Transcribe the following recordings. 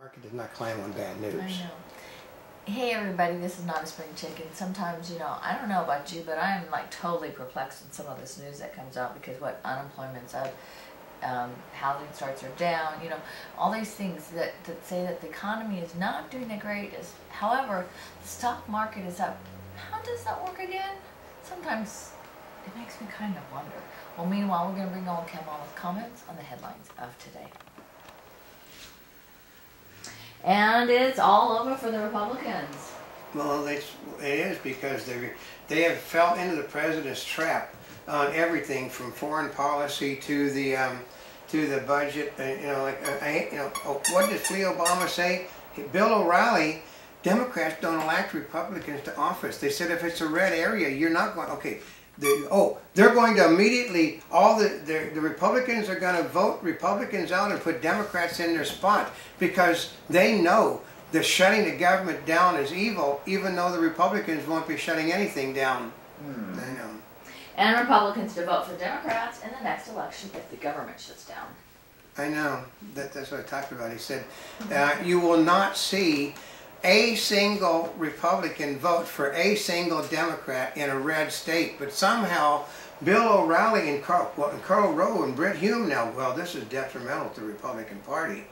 Market does not climb on bad news. I know. Hey everybody, this is not a spring chicken. Sometimes, you know, I don't know about you, but I am like totally perplexed with some of this news that comes out because what unemployment's up, um, housing starts are down, you know, all these things that, that say that the economy is not doing that great. Is, however, the stock market is up. How does that work again? Sometimes it makes me kind of wonder. Well, meanwhile, we're going to bring on on with comments on the headlines of today. And it's all over for the Republicans. Well, it is because they they have fell into the president's trap on everything from foreign policy to the um, to the budget. Uh, you know, like uh, I, you know, oh, what did Lee Obama say? Bill O'Reilly. Democrats don't elect Republicans to office. They said if it's a red area, you're not going. Okay, the, oh, they're going to immediately, all the, the, the Republicans are going to vote Republicans out and put Democrats in their spot because they know that shutting the government down is evil, even though the Republicans won't be shutting anything down. Hmm. They know. And Republicans to vote for Democrats in the next election if the government shuts down. I know. That, that's what I talked about. He said, uh, you will not see a single Republican vote for a single Democrat in a red state, but somehow Bill O'Reilly and Karl, well, and Karl Rove and Brit Hume now, well, this is detrimental to the Republican Party.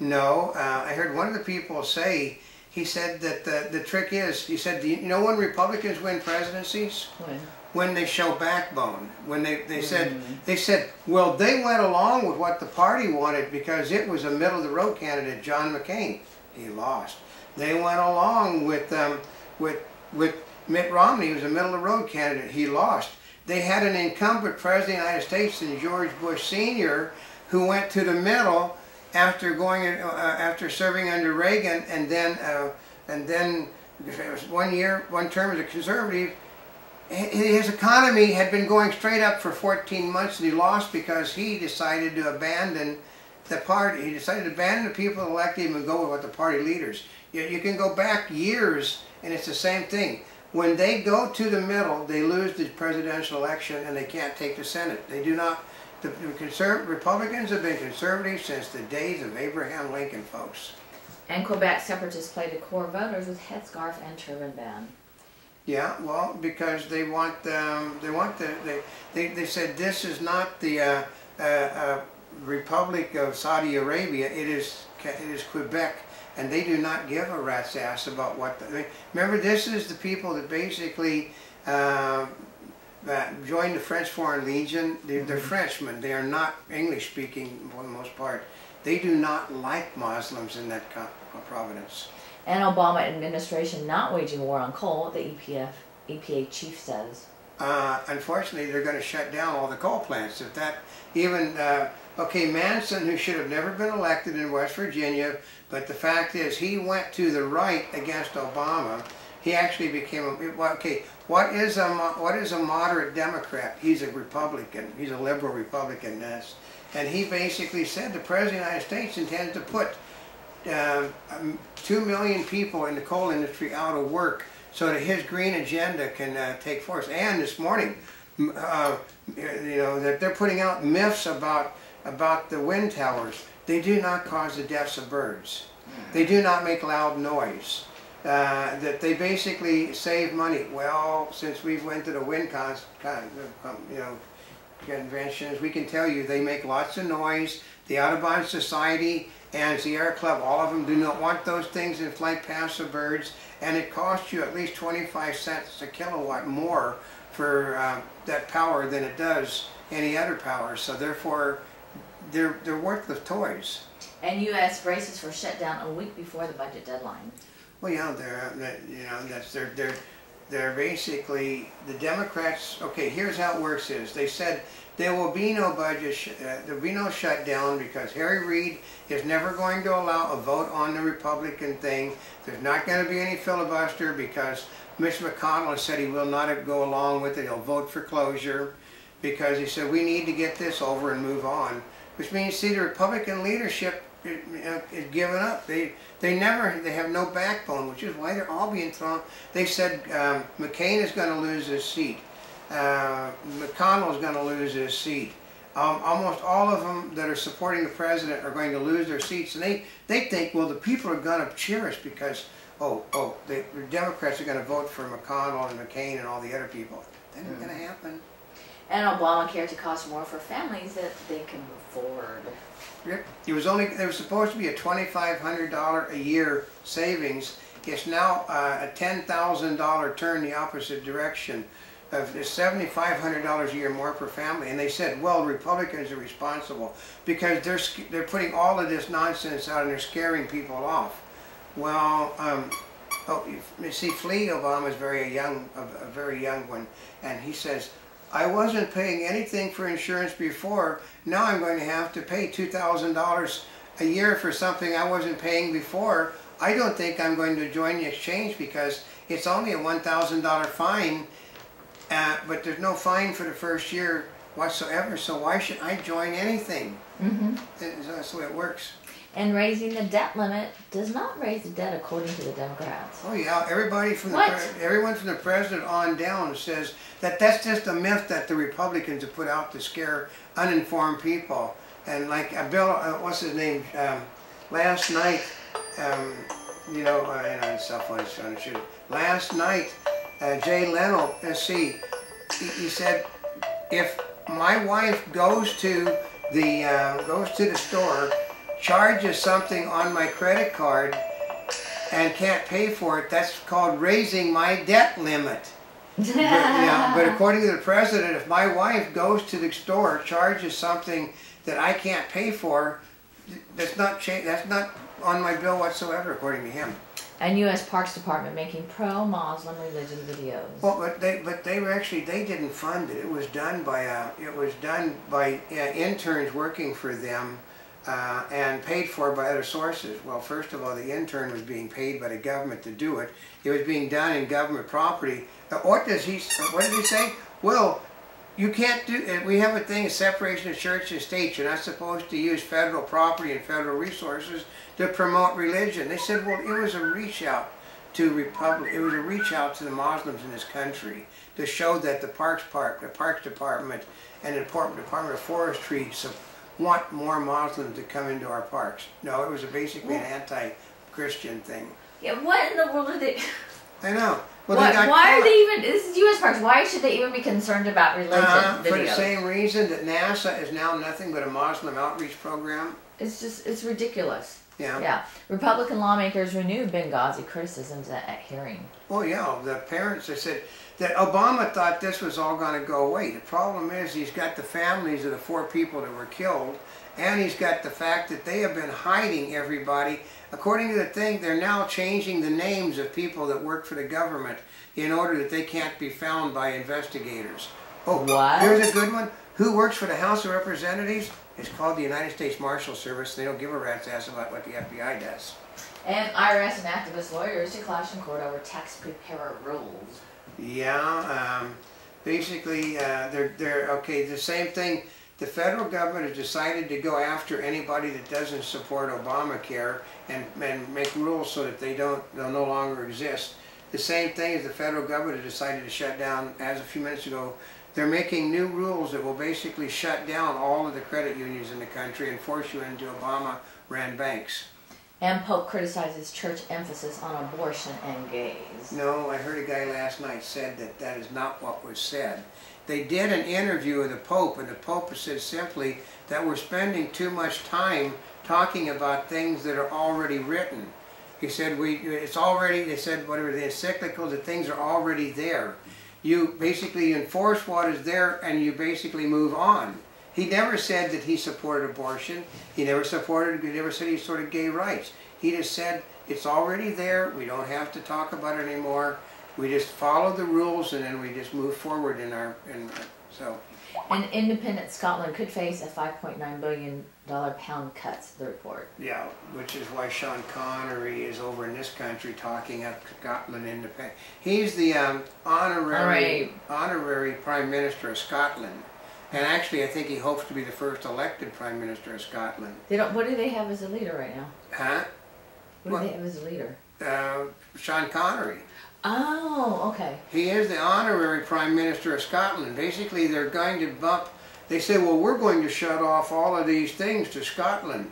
No, uh, I heard one of the people say, he said that the, the trick is, he said, you know when Republicans win presidencies? When? When they show backbone. When they, they said, mm -hmm. they said, well, they went along with what the party wanted because it was a middle-of-the-road candidate, John McCain. He lost. They went along with um, with with Mitt Romney, who was a middle of the road candidate. He lost. They had an incumbent president of the United States, and George Bush Sr., who went to the middle after going uh, after serving under Reagan, and then uh, and then it was one year, one term as a conservative. His economy had been going straight up for 14 months, and he lost because he decided to abandon the party. He decided to abandon the people elected him and go with the party leaders. You, you can go back years and it's the same thing. When they go to the middle, they lose the presidential election and they can't take the Senate. They do not, the, the Republicans have been conservative since the days of Abraham Lincoln, folks. And Quebec separatists play to core voters with headscarf and turban ban. Yeah, well, because they want um, they want the they, they they said this is not the uh, uh, uh, Republic of Saudi Arabia. It is it is Quebec and they do not give a rat's ass about what. The, remember, this is the people that basically uh, that joined the French Foreign Legion. They're, they're mm-hmm. Frenchmen. They are not English speaking for the most part. They do not like Muslims in that province. And Obama administration not waging war on coal, the EPF EPA chief says. Uh, unfortunately, they're going to shut down all the coal plants. If that even uh, okay, Manchin, who should have never been elected in West Virginia, but the fact is he went to the right against Obama. He actually became a, okay, what is a, what is a moderate Democrat? He's a Republican. He's a liberal Republican. And he basically said the President of the United States intends to put uh, two million people in the coal industry out of work so that his green agenda can uh, take force. And this morning, uh, you know, that they're putting out myths about about the wind towers. They do not cause the deaths of birds. They do not make loud noise. Uh, that they basically save money. Well, since we've went to the wind con, con you know, conventions, we can tell you they make lots of noise. The Audubon Society and Sierra Club, all of them do not want those things in flight past the birds, and it costs you at least 25 cents a kilowatt more for uh, that power than it does any other power. So therefore, they're they're worthless toys. And U.S. braces for shutdown a week before the budget deadline. Well, yeah, they're you know that's they're they're they're basically the Democrats. Okay, here's how it works: is they said there will be no budget, uh, there will be no shutdown because Harry Reid is never going to allow a vote on the Republican thing. There's not going to be any filibuster because Mitch McConnell has said he will not go along with it. He'll vote for cloture because he said we need to get this over and move on which means see the Republican leadership is given up. They they never they have no backbone, which is why they're all being thrown. They said um, McCain is going to lose his seat. Uh, McConnell is going to lose his seat. um, almost all of them that are supporting the president are going to lose their seats, and they they think, well, the people are going to cheer us because oh oh the, Democrats are going to vote for McConnell and McCain and all the other people. That ain't going to happen. And Obamacare to cost more for families that they can afford. Yep. It was only there was supposed to be a twenty five hundred dollar a year savings. It's now uh, a ten thousand dollar turn the opposite direction. Of seventy five hundred dollars a year more per family, and they said, well, Republicans are responsible because they're they're putting all of this nonsense out and they're scaring people off. Well, um, oh, you you see, Flea Obama is very young, a, a very young one, and he says, I wasn't paying anything for insurance before. Now I'm going to have to pay two thousand dollars a year for something I wasn't paying before. I don't think I'm going to join the exchange because it's only a one thousand dollar fine, uh, but there's no fine for the first year whatsoever. So why should I join anything? Mm-hmm. That's the way it works. And raising the debt limit does not raise the debt according to the Democrats. Oh yeah, everybody from the everyone from the president on down says that that's just a myth that the Republicans have put out to scare uninformed people. And like uh, Bill, uh, what's his name? Um, last night, um, you know, uh, you know, it's cell phone is trying to shoot. Last night, uh, Jay Leno, SC, he, he said, if my wife goes to the uh, goes to the store, charges something on my credit card, and can't pay for it, that's called raising my debt limit. But, yeah, but according to the president, if my wife goes to the store, charges something that I can't pay for, that's not cha- that's not on my bill whatsoever, according to him. And U.S. Parks Department making pro-Muslim religion videos. Well, but they but they were actually they didn't fund it. It was done by uh, it was done by uh, interns working for them. Uh, and paid for by other sources. Well, first of all, the intern was being paid by the government to do it. It was being done in government property. Uh, what does he? What did he say? Well, you can't do. We have a thing, a separation of church and state. You're not supposed to use federal property and federal resources to promote religion. They said, well, it was a reach out to republic. It was a reach out to the Muslims in this country to show that the Parks Park, the Parks Department, and the Department, Department of Forestry so want more Muslims to come into our parks. No, it was a basically an anti-Christian thing. Yeah, what in the world are they? I know. Well, Why, got why are they even? This is U.S. Parks. Why should they even be concerned about religion Uh, for the same reason that NASA is now nothing but a Muslim outreach program. It's just it's ridiculous. Yeah. Yeah, Republican lawmakers renewed Benghazi criticisms at, at hearing. Oh yeah, the parents, they said that Obama thought this was all going to go away. The problem is he's got the families of the four people that were killed, and he's got the fact that they have been hiding everybody. According to the thing, they're now changing the names of people that work for the government in order that they can't be found by investigators. Oh, What? here's a good one. Who works for the House of Representatives? It's called the United States Marshal Service. They don't give a rat's ass about what the FBI does. And IRS and activist lawyers to clash in court over tax preparer rules. Yeah, um, basically, uh, they're, they're, okay, the same thing, the federal government has decided to go after anybody that doesn't support Obamacare and, and make rules so that they don't, they'll no longer exist. The same thing as the federal government has decided to shut down, as a few minutes ago, they're making new rules that will basically shut down all of the credit unions in the country and force you into Obama-ran banks. And Pope criticizes church emphasis on abortion and gays. No, I heard a guy last night said that that is not what was said. They did an interview with the Pope, and the Pope said simply that we're spending too much time talking about things that are already written. He said we it's already they said whatever the encyclical the things are already there. You basically enforce what is there and you basically move on. He never said that he supported abortion. He never supported he never said he supported gay rights. He just said it's already there. We don't have to talk about it anymore. We just follow the rules and then we just move forward in our in so And independent Scotland could face a 5.9 billion dollar pound cuts. The report. Yeah, which is why Sean Connery is over in this country talking up Scotland independent. He's the um, honorary honorary Prime Minister of Scotland, and actually, I think he hopes to be the first elected Prime Minister of Scotland. They don't. What do they have as a leader right now? Huh? What, What? do they have as a leader? Uh, Sean Connery. Oh, okay. He is the honorary Prime Minister of Scotland. Basically, they're going to bump They say, well, we're going to shut off all of these things to Scotland.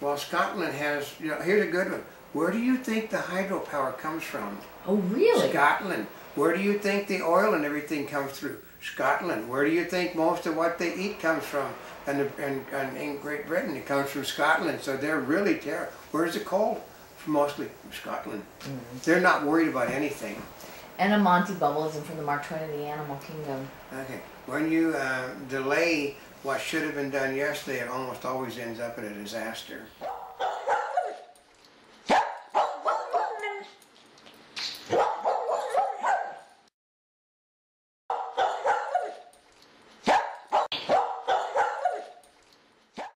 Well, Scotland has, you know, here's a good one. Where do you think the hydropower comes from? Oh, really? Scotland. Where do you think the oil and everything comes through? Scotland. Where do you think most of what they eat comes from? And, and, and in Great Britain, it comes from Scotland. So they're really terrible. Where's the coal? Mostly from Scotland. They're not worried about anything. And a Montebubbles and from the Mark Twain of the Animal Kingdom. Okay. When you uh, delay what should have been done yesterday, it almost always ends up in a disaster.